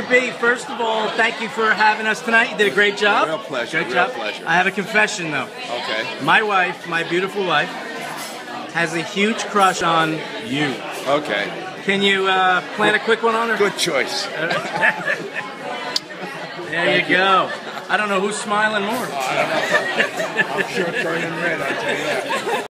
Mr. B, first of all, thank you for having us tonight. You did a great job. Real pleasure, Great real job. pleasure. I have a confession though. Okay. My wife, my beautiful wife, has a huge crush on you. Okay. Can you uh, plant a quick one on her? Good choice. There you go. I don't know who's smiling more. Oh, I'm sure turning red, I tell you that.